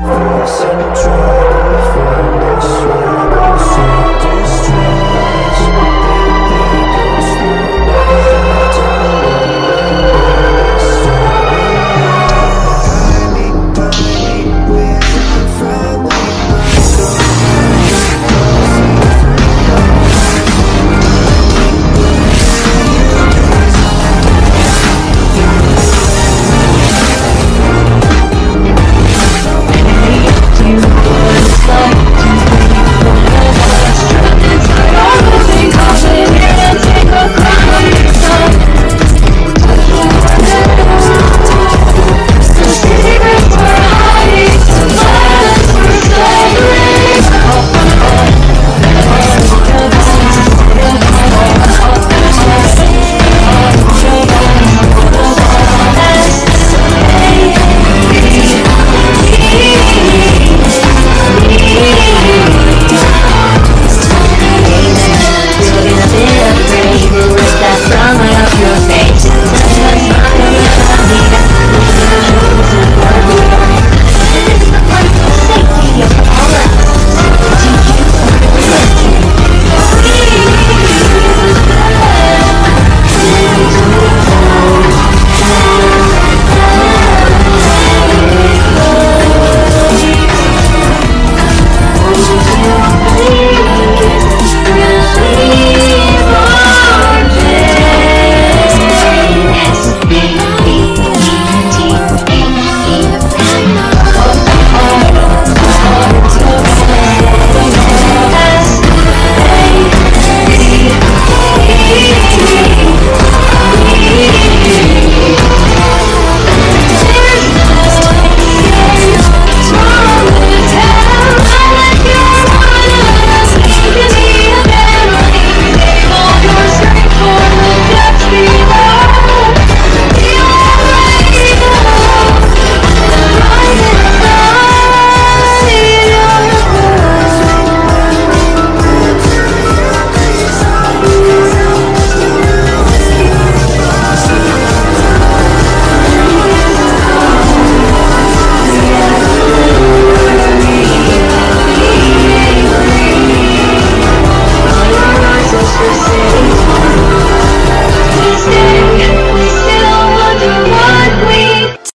Face and the to find us